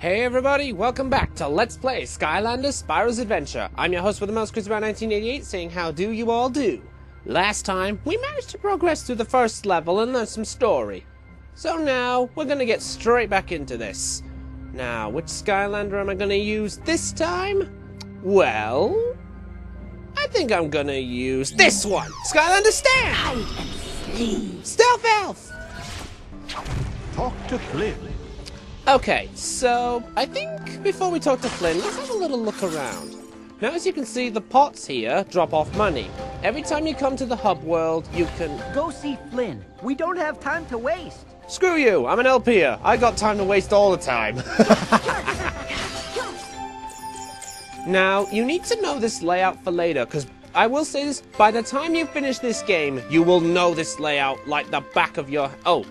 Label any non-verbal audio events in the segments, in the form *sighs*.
Hey everybody, welcome back to Let's Play Skylanders Spyro's Adventure. I'm your host with the most, Christopher 1988, saying how do you all do? Last time, we managed to progress through the first level and learn some story. So now, we're gonna get straight back into this. Now, which Skylander am I gonna use this time? Well, I think I'm gonna use this one! Skylander Stan! Stealth Elf! Talk to Flynn. Okay, so I think before we talk to Flynn, let's have a little look around. Now, as you can see, the pots here drop off money. Every time you come to the hub world, you can. Go see Flynn. We don't have time to waste. Screw you! I'm an LPer. I got time to waste all the time. *laughs* now, you need to know this layout for later, because I will say this: by the time you finish this game, you will know this layout like the back of your. Oh,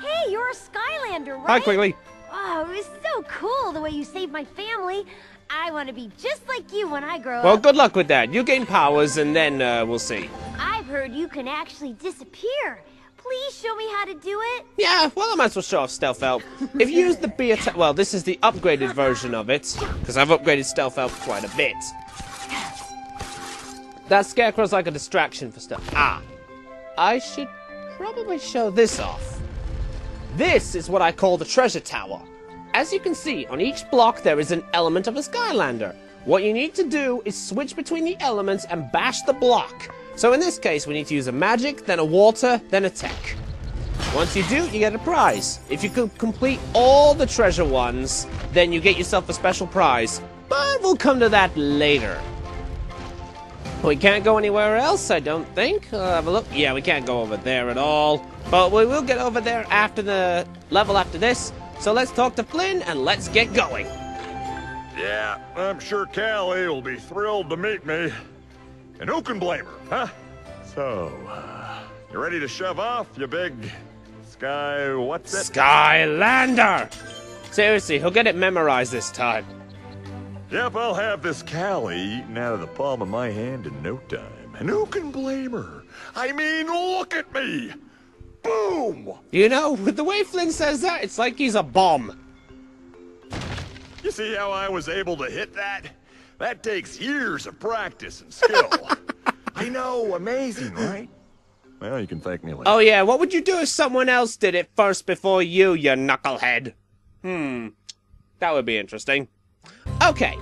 Hey, you're a Skylander, right? hi, Quigley. Oh, it was so cool the way you saved my family. I want to be just like you when I grow Well, up. Well, good luck with that. You gain powers, and then uh, we'll see. I've heard you can actually disappear. Please show me how to do it. Yeah, well, I might as well show off Stealth Elf. If you use the B attack, well, this is the upgraded version of it, because I've upgraded Stealth Elf quite a bit. That Scarecrow's like a distraction for stuff. Ah, I should probably show this off. This is what I call the treasure tower. As you can see, on each block there is an element of a Skylander. What you need to do is switch between the elements and bash the block. So in this case, we need to use a magic, then a water, then a tech. Once you do, you get a prize. If you could complete all the treasure ones, then you get yourself a special prize. But we'll come to that later. We can't go anywhere else, I don't think. Uh, have a look. Yeah, we can't go over there at all. But we will get over there after the level after this. So let's talk to Flynn and let's get going. Yeah, I'm sure Cali will be thrilled to meet me. And who can blame her, huh? So, uh, you ready to shove off, you big sky, what's it? Skylander! Seriously, he'll get it memorized this time. Yep, I'll have this Cali eaten out of the palm of my hand in no time. And who can blame her? I mean, look at me! Boom! You know, with the way Flynn says that, it's like he's a bomb. You see how I was able to hit that? That takes years of practice and skill. *laughs* I know, amazing, right? Well, you can thank me later. Oh yeah, what would you do if someone else did it first before you, you knucklehead? Hmm, that would be interesting. Okay.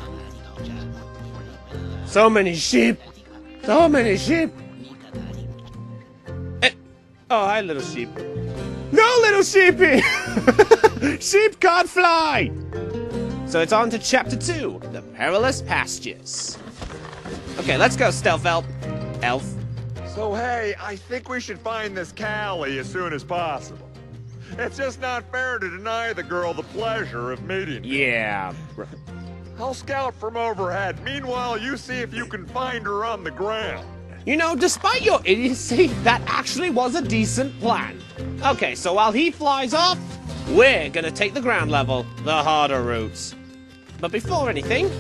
So many sheep. So many sheep. Oh, hi, little sheep. No, little sheepy! *laughs* sheep can't fly! So it's on to chapter two The Perilous Pastures. Okay, let's go, Stealth Elf. Elf. So, hey, I think we should find this Cali as soon as possible. It's just not fair to deny the girl the pleasure of meeting. me. Yeah. I'll scout from overhead. Meanwhile, you see if you can find her on the ground. You know, despite your idiocy, that actually was a decent plan. Okay, so while he flies off, we're gonna take the ground level, the harder routes. But before anything,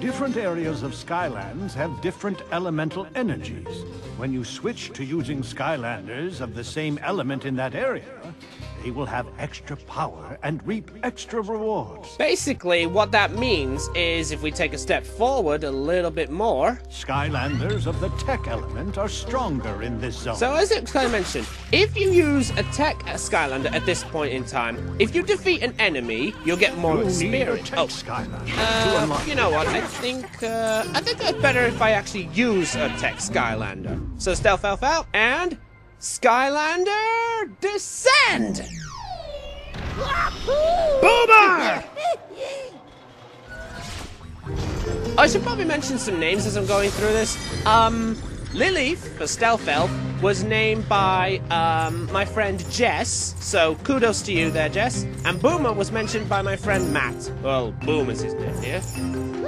Different areas of Skylands have different elemental energies. When you switch to using Skylanders of the same element in that area, they will have extra power and reap extra rewards. basically what that means is if we take a step forward a little bit more. Skylanders of the tech element are stronger in this zone. So as it kind of mentioned, if you use a tech Skylander at this point in time, if you defeat an enemy, you'll get more you experience. Oh, Skylander Uh, you know what? I think uh, I think it's better if I actually use a tech Skylander. So stealth elf out and Skylander descend. Boomer! *laughs* I should probably mention some names as I'm going through this. Um, Lilith, for Stealth Elf, was named by um, my friend Jess, so kudos to you there, Jess. And Boomer was mentioned by my friend Matt. Well, Boom is his name here.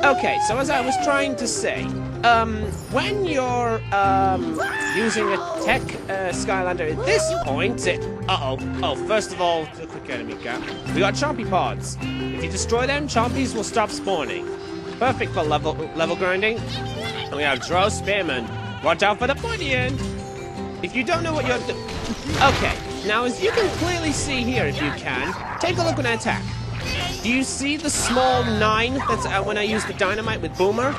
Okay, so as I was trying to say, um, when you're um, using a tech uh, Skylander at this point, it. Uh oh. Oh, first of all, a quick enemy gap. We got Chompy Pods. If you destroy them, Chompies will stop spawning. Perfect for level level grinding. And we have Drow Spearman. Watch out for the pointy end. If you don't know what you're doing... Okay, now as you can clearly see here if you can, take a look when I attack. Do you see the small nine that's uh, when I use the dynamite with Boomer?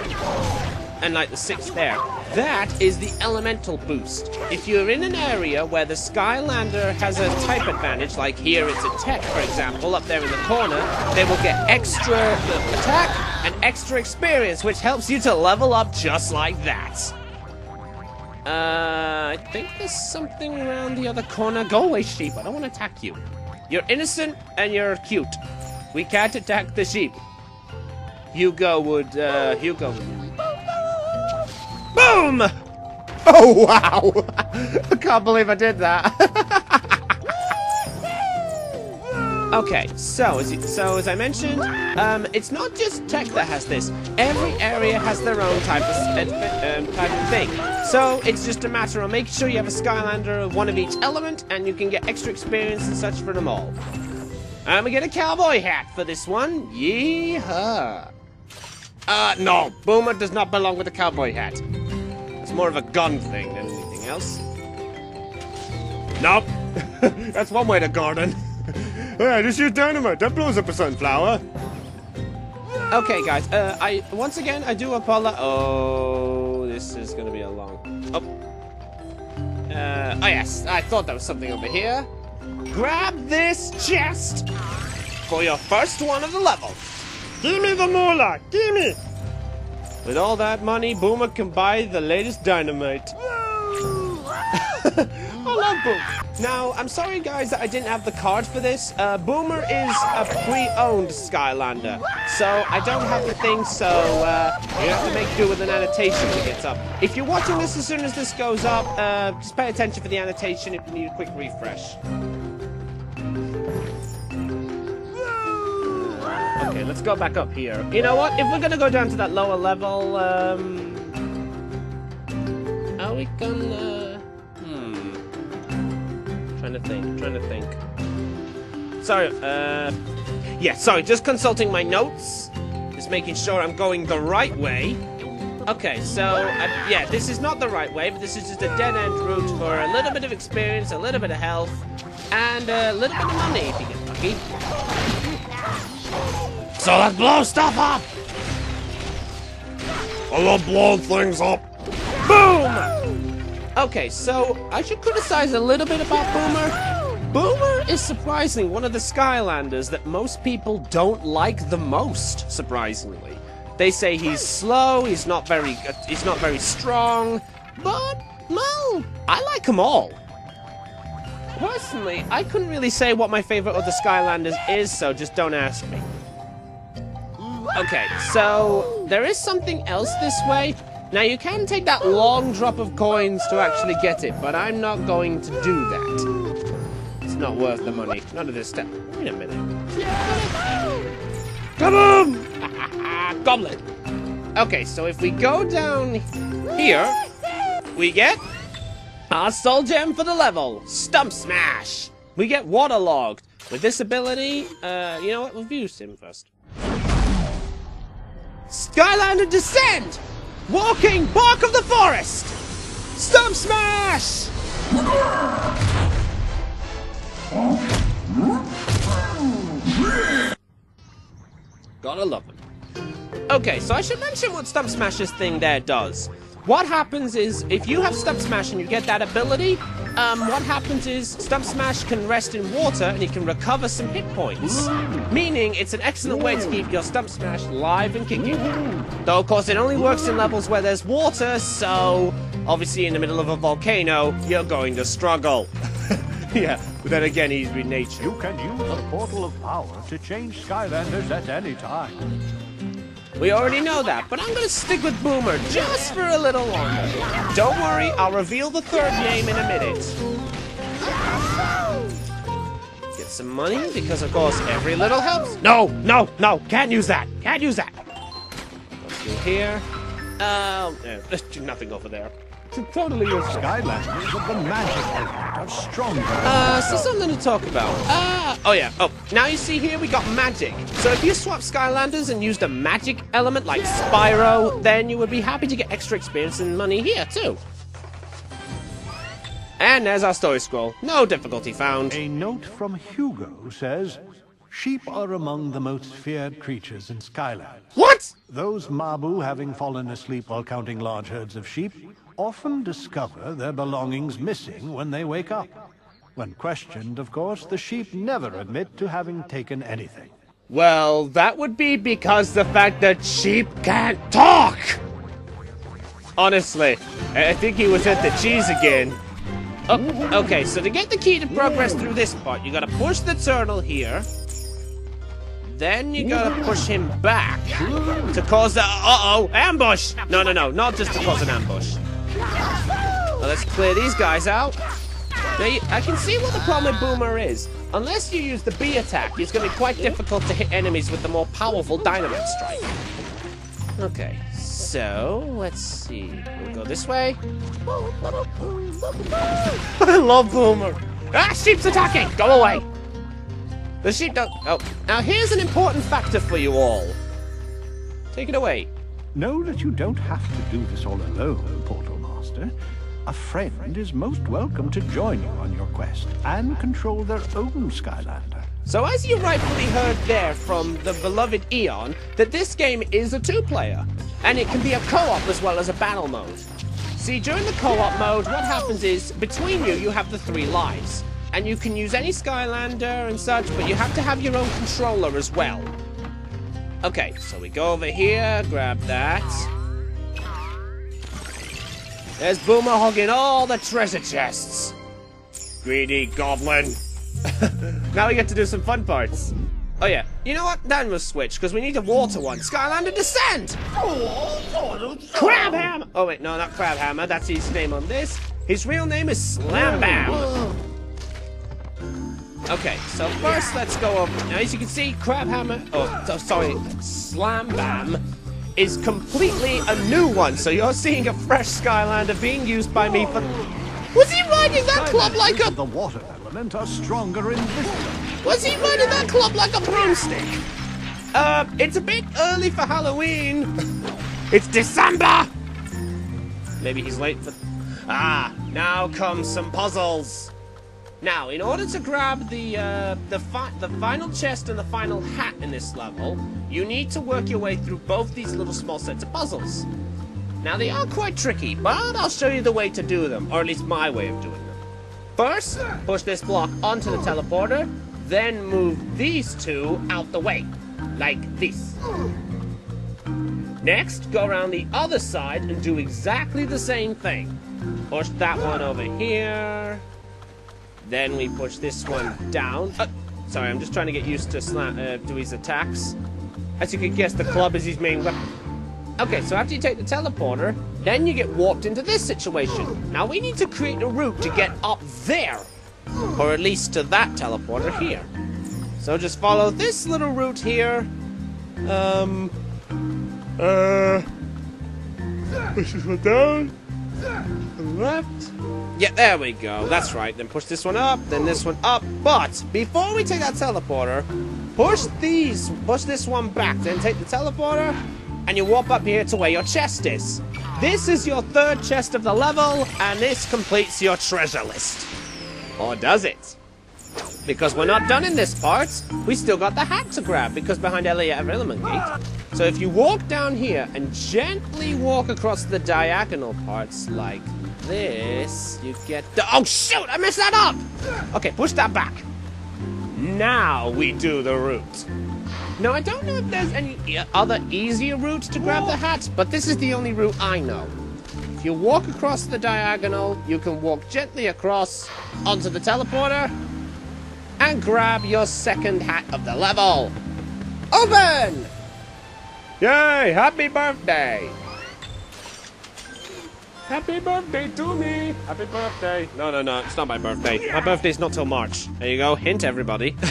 And like the six there. That is the elemental boost. If you're in an area where the Skylander has a type advantage, like here it's a tech, for example, up there in the corner, they will get extra attack and extra experience, which helps you to level up just like that. Uh, I think there's something around the other corner. Go away, sheep. I don't want to attack you. You're innocent and you're cute. We can't attack the sheep. Hugo would, uh, Hugo would. Boom! *laughs* Oh, wow! *laughs* I can't believe I did that. *laughs* Okay, so as so as I mentioned, um, it's not just tech that has this. Every area has their own type of uh, um, type of thing. So it's just a matter of making sure you have a Skylander of one of each element, and you can get extra experience and such for them all. I'm gonna get a cowboy hat for this one. Yeehaw! Uh, no, Boomer does not belong with the cowboy hat. It's more of a gun thing than anything else. Nope. *laughs* That's one way to garden. Yeah, just use dynamite. That blows up a sunflower. Okay, guys. Uh, I once again I do apologize. Oh, this is gonna be a long. Oh. Uh, oh yes, I thought there was something over here. Grab this chest for your first one of the level. Give me the moolah. Give me. With all that money, Boomer can buy the latest dynamite. I love Boomer. Now, I'm sorry, guys, that I didn't have the card for this. Uh, Boomer is a pre-owned Skylander, so I don't have the thing, so uh, you have to make do with an annotation when it gets up. If you're watching this as soon as this goes up, uh, just pay attention for the annotation if you need a quick refresh. Okay, let's go back up here. You know what? If we're gonna go down to that lower level, um... Are we gonna... Trying to think, trying to think. Sorry, uh... Yeah, sorry, just consulting my notes. Just making sure I'm going the right way. Okay, so, uh, yeah, this is not the right way, but this is just a dead-end route for a little bit of experience, a little bit of health, and a little bit of money if you get lucky. So let's blow stuff up! I love blowing things up. Boom! Okay, so I should criticize a little bit about Boomer. Boomer is surprisingly one of the Skylanders that most people don't like the most, surprisingly. They say he's slow, he's not very uh, he's not very strong, but well, I like them all. Personally, I couldn't really say what my favorite of the Skylanders is, so just don't ask me. Okay, so there is something else this way. Now you can take that long drop of coins to actually get it, but I'm not going to do that. It's not worth the money. Not at this step. Wait a minute. Come on! *laughs* Goblet. Okay, so if we go down here, we get our soul gem for the level, Stump Smash. We get waterlogged. With this ability, uh, you know what? We'll view him first. Skylander Descend! Walking Bark of the Forest! Stump Smash! Gotta love him. Okay, so I should mention what Stump Smash's thing there does. What happens is, if you have Stump Smash and you get that ability, um, what happens is Stump Smash can rest in water and it can recover some hit points. Meaning, it's an excellent way to keep your Stump Smash live and kicking. Though, of course, it only works in levels where there's water, so obviously in the middle of a volcano, you're going to struggle. *laughs* yeah, but then again, he's nature. You can use the Portal of Power to change Skylanders at any time. We already know that, but I'm gonna stick with Boomer just for a little longer. Don't worry, I'll reveal the third name in a minute. Get some money, because of course every little helps. No, no, no, can't use that. Can't use that. Go here. Um, uh, nothing over there. Totally useless. Skylanders of the magic element are stronger. Uh, so something to talk about. Uh, oh yeah. Oh, now you see here we got magic. So if you swap Skylanders and used a magic element like Spyro, then you would be happy to get extra experience and money here too. And there's our story scroll. No difficulty found. A note from Hugo says, sheep are among the most feared creatures in Skyland. What? Those Mabu, having fallen asleep while counting large herds of sheep, often discover their belongings missing when they wake up. When questioned, of course, the sheep never admit to having taken anything. Well, that would be because the fact that sheep can't talk! Honestly, I I think he was at the cheese again. Oh, okay, so to get the key to progress through this part, you gotta push the turtle here. Then you gotta push him back to cause a uh-oh ambush. No, no, no, not just to cause an ambush. Now let's clear these guys out. Now you, I can see what the problem with Boomer is. Unless you use the B attack, it's going to be quite difficult to hit enemies with the more powerful Dynamite Strike. Okay, so let's see. We'll go this way. *laughs* I love Boomer. Ah, sheep's attacking! Go away! The sheep don't. Oh, now here's an important factor for you all. Take it away. Know that you don't have to do this all alone, Portal Master. A friend is most welcome to join you on your quest and control their own Skylander. So as you rightfully heard there from the beloved Eon, that this game is a two-player, and it can be a co-op as well as a battle mode. See, during the co-op mode, what happens is, between you, you have the three lives. And you can use any Skylander and such, but you have to have your own controller as well. Okay, so we go over here, grab that. There's Boomer hogging all the treasure chests. Greedy goblin. *laughs* now we get to do some fun parts. Oh yeah, you know what? Then we'll switch, because we need a water one. Skylander Descent! Crabhammer! Oh wait, no, not Crabhammer. That's his name on this. His real name is Slam Bam. Okay, so first let's go over. Now, as you can see, Crabhammer. Oh, so, sorry, Slam Bam is completely a new one. So you're seeing a fresh Skylander being used by me for. Was he riding that club like a? the water element are stronger in this zone. Was he riding that club like a broomstick? Uh, it's a bit early for Halloween. it's December. Maybe he's late for. Ah, now come some puzzles. Now, in order to grab the uh, the fi- the final chest and the final hat in this level, you need to work your way through both these little small sets of puzzles. Now, they are quite tricky, but I'll show you the way to do them, or at least my way of doing them. First, push this block onto the teleporter, then move these two out the way, like this. Next, go around the other side and do exactly the same thing. Push that one over here. Then we push this one down. Uh, sorry, I'm just trying to get used to slam, uh, to his attacks. As you can guess, the club is his main weapon. Okay, so after you take the teleporter, then you get warped into this situation. Now we need to create a route to get up there. Or at least to that teleporter here. So just follow this little route here. Um. Uh. Push this one down. Left. Yeah, there we go. That's right. Then push this one up, then this one up. But before we take that teleporter, push these, push this one back, then take the teleporter, and you warp up here to where your chest is. This is your third chest of the level, and this completes your treasure list. Or does it? Because we're not done in this part. We still got the hat to grab, because behind Elia Element Gate. So if you walk down here and gently walk across the diagonal parts like this, you get the. Oh shoot! I messed that up! Okay, push that back. Now we do the route. Now, I don't know if there's any other easier routes to grab the hat, but this is the only route I know. If you walk across the diagonal, you can walk gently across onto the teleporter and grab your second hat of the level. Open! Yay! Happy birthday! Happy birthday to me! Happy birthday! No, no, no, it's not my birthday. My birthday's not till March. There you go. Hint, everybody. *laughs*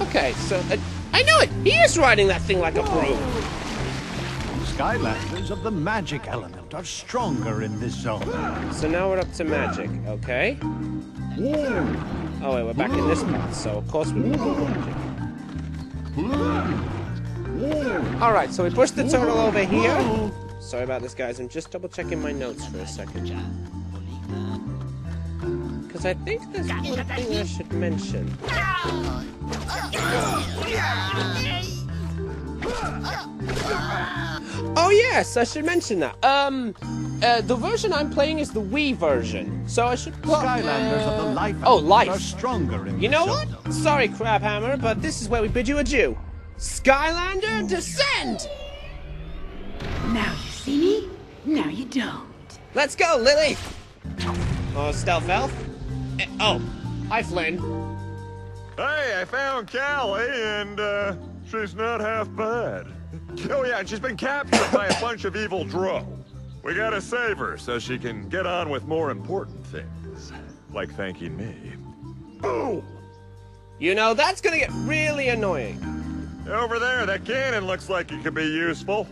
okay, so uh, I know it. He is riding that thing like a broom. Skylanders of the magic element are stronger in this zone. So now we're up to magic, okay? Oh wait, we're back in this part, so of course we. Alright, so we push the turtle over here. Sorry about this, guys. I'm just double checking my notes for a second. because I think there's one thing I should mention. Oh yes, I should mention that. Um, uh, the version I'm playing is the Wii version, so I should put. Skylanders of the uh, life Oh, life. are stronger in You know this what? Sorry, Crabhammer, but this is where we bid you adieu. Skylander, descend! Now you see me, now you don't. Let's go, Lily! Oh, Stealth Elf? Eh, oh, hi, Flynn. Hey, I found Cali, and uh, she's not half bad. *laughs* Oh yeah, and she's been captured by a bunch of evil drow. We gotta save her so she can get on with more important things, like thanking me. Boom! You know, that's gonna get really annoying. Over there, that cannon looks like it could be useful.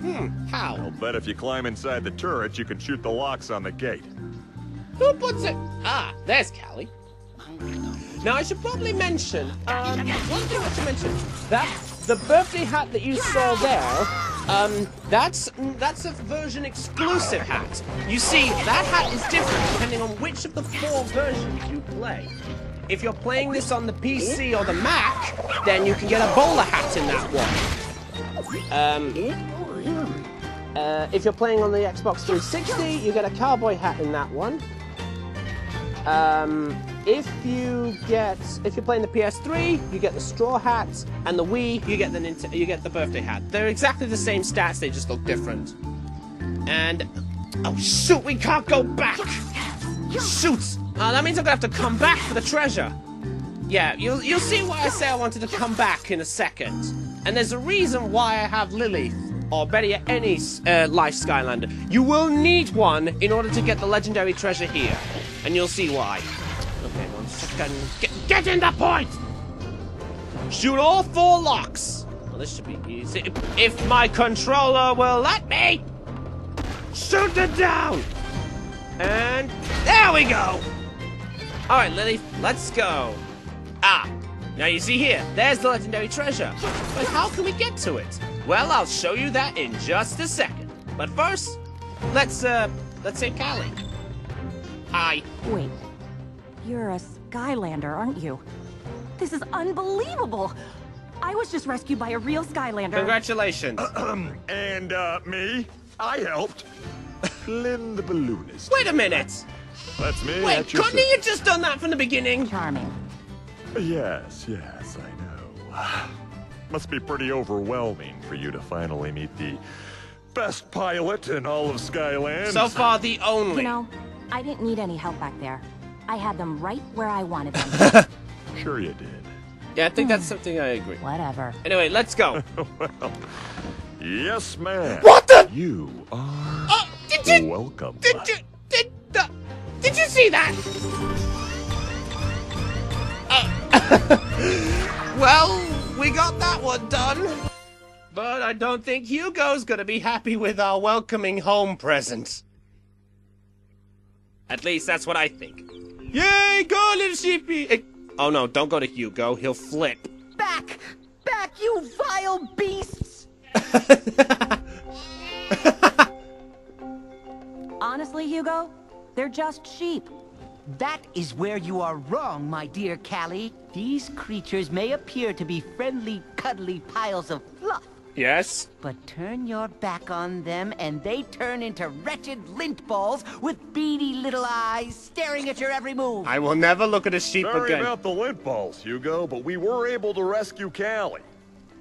Hmm, how? I'll bet if you climb inside the turret, you can shoot the locks on the gate. Who puts it? Ah, there's Cali. Now, I should probably mention, um, one thing I should mention, that the birthday hat that you saw there, um, that's, that's a version exclusive hat. You see, that hat is different depending on which of the four versions you play. If you're playing this on the PC or the Mac, then you can get a bowler hat in that one. Um, uh, if you're playing on the Xbox 360, you get a cowboy hat in that one. Um, if you get, if you're playing the PS3, you get the straw hat, and the Wii, you get the Nint- you get the birthday hat. They're exactly the same stats, they just look different. And oh shoot, we can't go back. Shoot! Uh, that means I'm gonna have to come back for the treasure. Yeah, you'll you'll see why I say I wanted to come back in a second. And there's a reason why I have Lily, or better yet, any uh, Life Skylander. You will need one in order to get the legendary treasure here, and you'll see why. Okay, one second. Get, get in the point. Shoot all four locks. Well, this should be easy. If, if my controller will let me. Shoot it down. And there we go. All right, Lily, let's go. Ah, now you see here, there's the legendary treasure. But how can we get to it? Well, I'll show you that in just a second. But first, let's, uh, let's save Cali. Hi. Wait, you're a Skylander, aren't you? This is unbelievable! I was just rescued by a real Skylander. Congratulations. *clears throat* And, uh, me? I helped. *laughs* Flynn the balloonist. Wait a minute. That's me. Wait, at couldn't you just done that from the beginning? Charming. Yes, yes, I know. *sighs* Must be pretty overwhelming for you to finally meet the best pilot in all of Skyland. So far, the only. You know, I didn't need any help back there. I had them right where I wanted them. *laughs* Sure you did. Yeah, I think that's something I agree. Whatever. Anyway, let's go. *laughs* well, Yes, ma'am. What the? You are Oh, did you? welcome. Did you? Did the? Did you see that? Uh, *laughs* well, we got that one done. But I don't think Hugo's gonna be happy with our welcoming home present. At least that's what I think. Yay, go little sheepy! Eh, Oh no, don't go to Hugo. He'll flip. Back! Back, you vile beasts! *laughs* Honestly, Hugo, they're just sheep. That is where you are wrong, my dear Cali. These creatures may appear to be friendly, cuddly piles of fluff, Yes? but turn your back on them and they turn into wretched lint balls with beady little eyes staring at your every move. I will never look at a sheep Sorry again. about the lint balls, Hugo, but we were able to rescue Cali.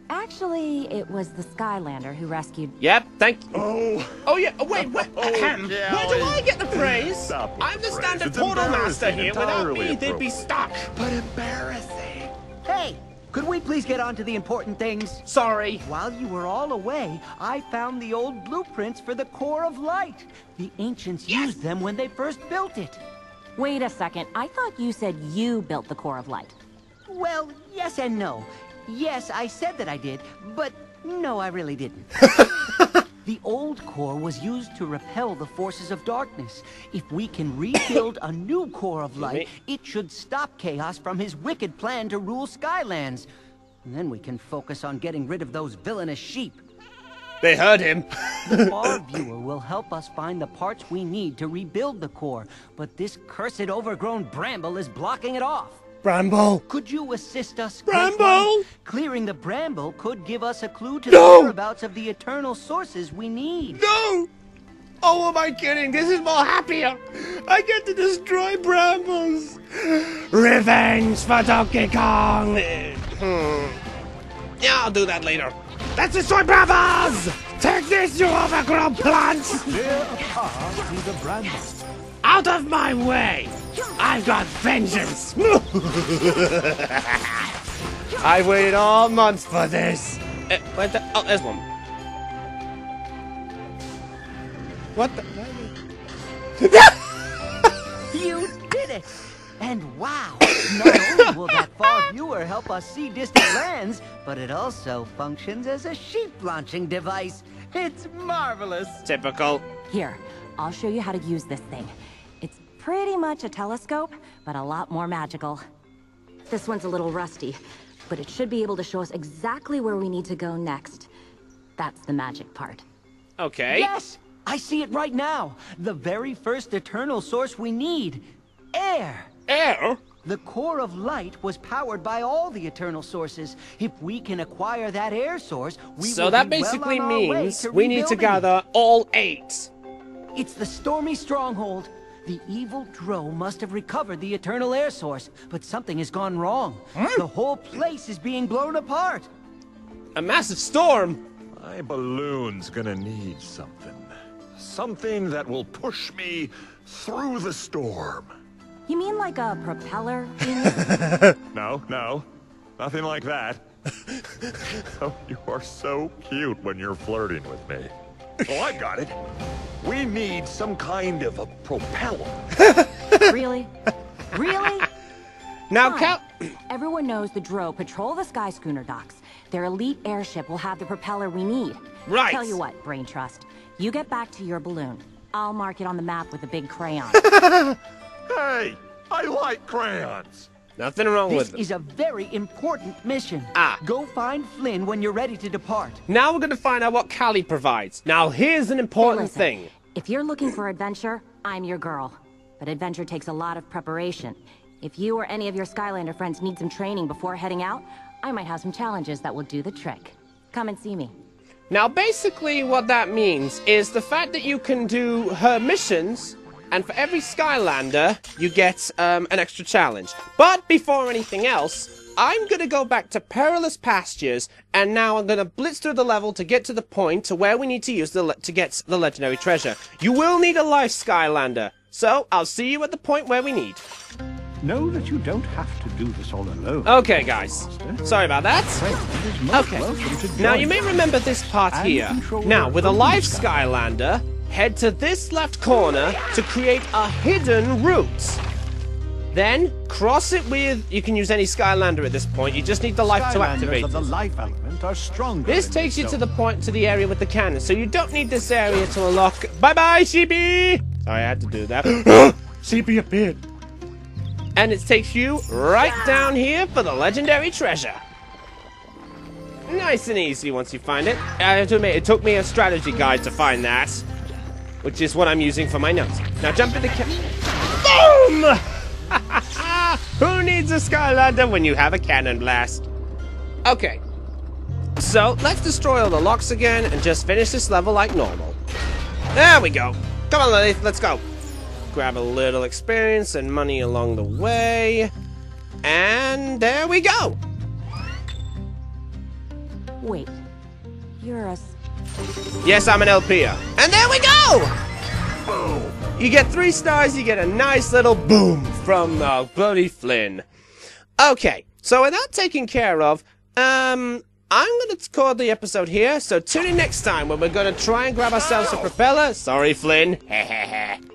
Actually, it was the Skylander who rescued. Yep, thank you. Oh, Oh yeah, oh, wait, wait, Oh, ahem. Where do I get the praise? I'm the the praise. standard It's portal master here. Without me, they'd be stuck. but embarrassing. Hey, could we please get on to the important things? Sorry. While you were all away, I found the old blueprints for the Core of Light. The ancients used them when they first built it. Wait a second, I thought you said you built the Core of Light. Well, yes and no. Yes, I said that I did, but no, I really didn't. *laughs* the old core was used to repel the forces of darkness. If we can rebuild a new core of light, it should stop Chaos from his wicked plan to rule Skylands. And then we can focus on getting rid of those villainous sheep. They heard him. The *laughs* far viewer will help us find the parts we need to rebuild the core, but this cursed overgrown bramble is blocking it off. Bramble. Could you assist us? Bramble! Clearing the bramble could give us a clue to No! the whereabouts of the eternal sources we need. No! Oh, am I kidding? This is more happier. I get to destroy brambles. Revenge for Donkey Kong. Hmm. Yeah, I'll do that later. Let's destroy brambles! Take this, you overgrown plant! Clear a path through the bramble. Out of my way! I've got vengeance! *laughs* I waited all months for this. Uh, where's the, oh, there's one. What the? *laughs* You did it! And wow! *coughs* Not only will that far viewer help us see distant lands, but it also functions as a sheep launching device. It's marvelous! Typical. Here, I'll show you how to use this thing. It's pretty much a telescope, but a lot more magical. This one's a little rusty, but it should be able to show us exactly where we need to go next. That's the magic part. Okay. Yes! I see it right now! The very first eternal source we need air! Air? The core of light was powered by all the eternal sources. If we can acquire that air source, we So will that be well basically on our way means to we need to gather all eight. It's the stormy stronghold. The evil Drow must have recovered the eternal air source, but something has gone wrong. The whole place is being blown apart. A massive storm. My balloon's gonna need something. Something that will push me through the storm. You mean like a propeller? *laughs* No, no. Nothing like that. *laughs* oh, you are so cute when you're flirting with me. Oh, I got it. We need some kind of a propeller. *laughs* really? Really? *laughs* Now, Fine. Cal. Everyone knows the Drow patrol the Sky Schooner docks. Their elite airship will have the propeller we need. Right. Tell you what, Brain Trust. You get back to your balloon. I'll mark it on the map with a big crayon. *laughs* Hey, I like crayons. Nothing wrong This with them. is a very important mission. Ah. Go find Flynn when you're ready to depart. Now we're going to find out what Cali provides. Now, here's an important Listen, thing. If you're looking for adventure, I'm your girl. But adventure takes a lot of preparation. If you or any of your Skylander friends need some training before heading out, I might have some challenges that will do the trick. Come and see me. Now, basically, what that means is the fact that you can do her missions, and for every Skylander, you get um, an extra challenge. But before anything else, I'm gonna go back to Perilous Pastures, and now I'm gonna blitz through the level to get to the point to where we need to use the le- to get the legendary treasure. You will need a life Skylander, so I'll see you at the point where we need. Know that you don't have to do this all alone. Okay, guys. Sorry about that. Friend is most Okay. Now you may remember this part here. Now, with a live. Skylander, head to this left corner to create a hidden route. Then cross it with. You can use any Skylander at this point. You just need the life to activate. the life element are stronger. This takes you to the point to the area with the cannon, so you don't need this area to unlock. Bye bye, Sheepy! Sorry, I had to do that. *gasps* Sheepy appeared. And it takes you right down here for the legendary treasure. Nice and easy once you find it. I have to admit, it took me a strategy guide to find that, which is what I'm using for my notes. Now jump in the ca- Boom! *laughs* Who needs a Skylander when you have a cannon blast? Okay, so, let's destroy all the locks again and just finish this level like normal. There we go. Come on, Lilith, let's go. Grab a little experience and money along the way. And there we go. Wait. You're a. Yes, I'm an LPer. And there we go! Boom. You get three stars, you get a nice little boom from uh, Bloody Flynn. Okay, so without taking care of, um, I'm gonna call the episode here, so tune in next time when we're gonna try and grab ourselves a propeller. Sorry, Flynn. *laughs*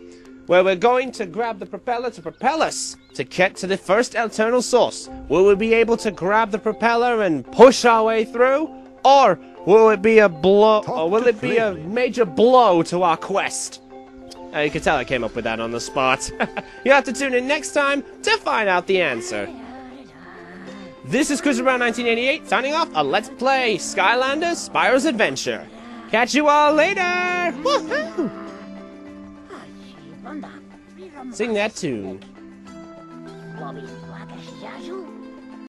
where we're going to grab the propeller to propel us to get to the first eternal source. Will we be able to grab the propeller and push our way through? Or will it be a blow or will it be a major blow to our quest? Uh, you can tell I came up with that on the spot. *laughs* you have to tune in next time to find out the answer. This is Chris Brown 1988 signing off on Let's Play Skylanders Spyro's Adventure. Catch you all later! Woohoo! Sing that tune. Bobby Blackish Yazoo.